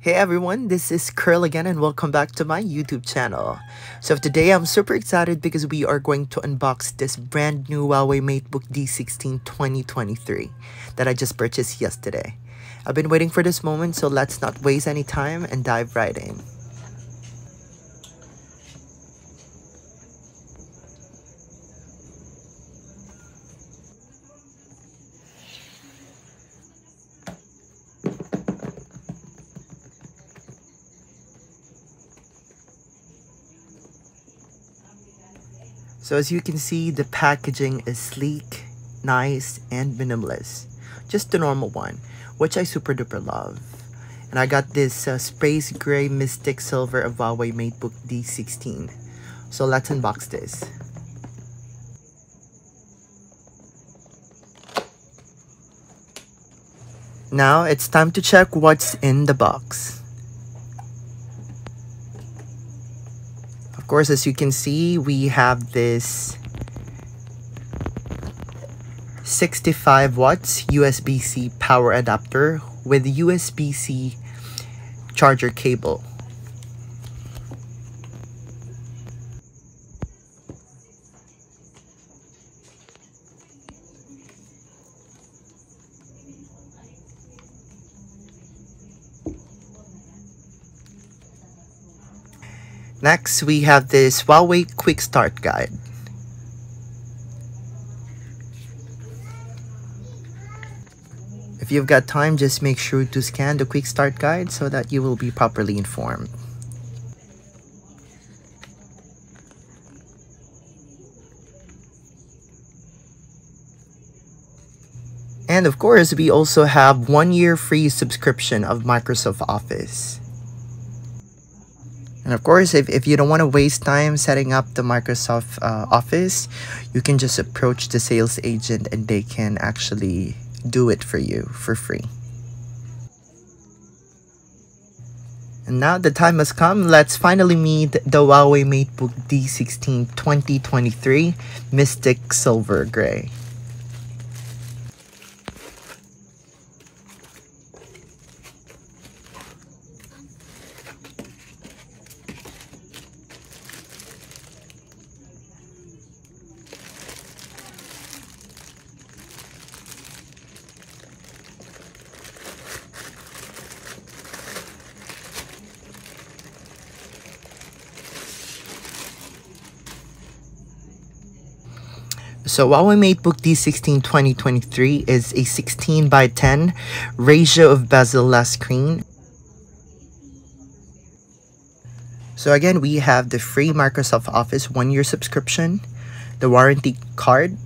Hey everyone, this is Kirl again and welcome back to my YouTube channel. So today I'm super excited because we are going to unbox this brand new Huawei MateBook D16 2023 that I just purchased yesterday. I've been waiting for this moment so let's not waste any time and dive right in. So as you can see, the packaging is sleek, nice, and minimalist. Just the normal one, which I super duper love. And I got this uh, Space Gray Mystic Silver of Huawei MateBook D16. So let's unbox this. Now it's time to check what's in the box. Course, as you can see, we have this 65 watts USB-C power adapter with USB-C charger cable. Next, we have this Huawei Quick Start Guide. If you've got time, just make sure to scan the Quick Start Guide so that you will be properly informed. And of course, we also have one year free subscription of Microsoft Office. And of course, if, if you don't want to waste time setting up the Microsoft uh, Office, you can just approach the sales agent and they can actually do it for you for free. And now the time has come, let's finally meet the Huawei MateBook D16 2023 Mystic Silver Gray. So Huawei MateBook D16 2023 is a 16 by 10 ratio of bezel-less screen. So again, we have the free Microsoft Office one-year subscription, the warranty card,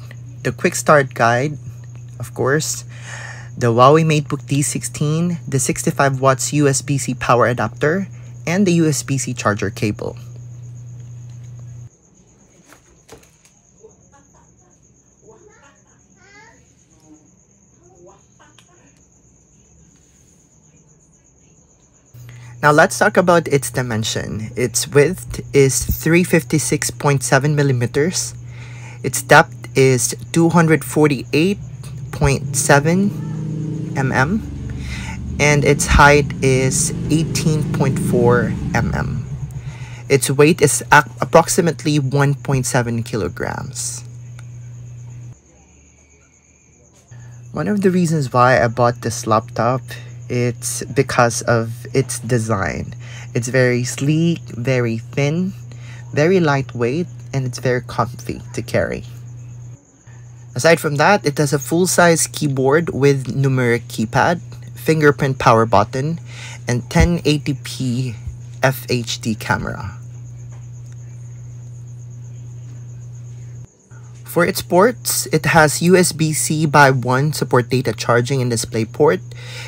the quick start guide, of course, the Huawei MateBook D16, the 65 watts USB-C power adapter, and the USB-C charger cable. Now let's talk about its dimension. Its width is 356.7 millimeters. Its depth is 248.7 mm and its height is 18.4 mm. Its weight is approximately 1.7 kilograms. One of the reasons why I bought this laptop it's because of its design. It's very sleek, very thin, very lightweight, and it's very comfy to carry. Aside from that, it has a full-size keyboard with numeric keypad, fingerprint power button, and 1080p FHD camera. For its ports, it has USB-C by 1 support data charging and display port.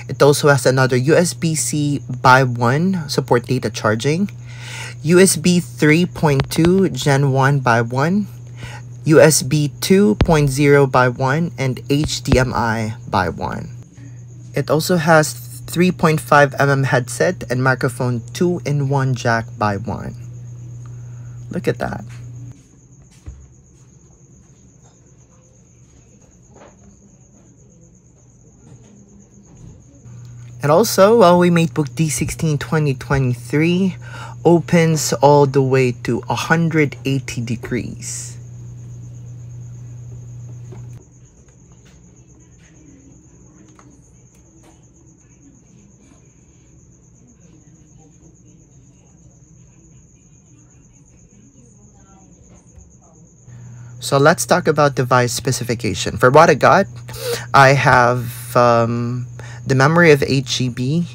It also has another USB-C by 1 support data charging, USB 3.2 Gen 1 by 1, USB 2.0 by 1, and HDMI by 1. It also has 3.5mm headset and microphone 2-in-1 jack by 1. Look at that. And also, Huawei MateBook D16 2023 opens all the way to 180 degrees. So let's talk about device specification. For what I got, I have um, the memory of 8 GB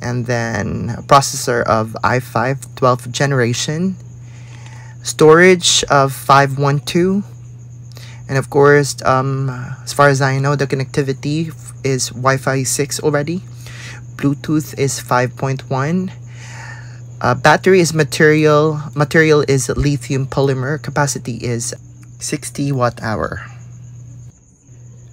and then a processor of i5 12th generation, storage of 512, and of course, um, as far as I know, the connectivity is Wi-Fi 6 already. Bluetooth is 5.1. Uh, battery is material. Material is lithium polymer. Capacity is 60 watt hour.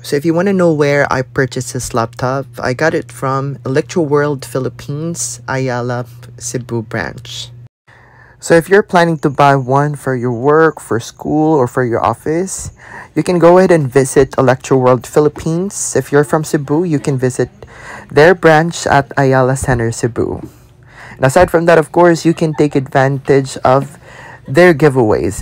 So if you want to know where I purchased this laptop, I got it from Electro World Philippines, Ayala, Cebu branch. So if you're planning to buy one for your work, for school, or for your office, you can go ahead and visit Electro World Philippines. If you're from Cebu, you can visit their branch at Ayala Center, Cebu. And aside from that, of course, you can take advantage of their giveaways.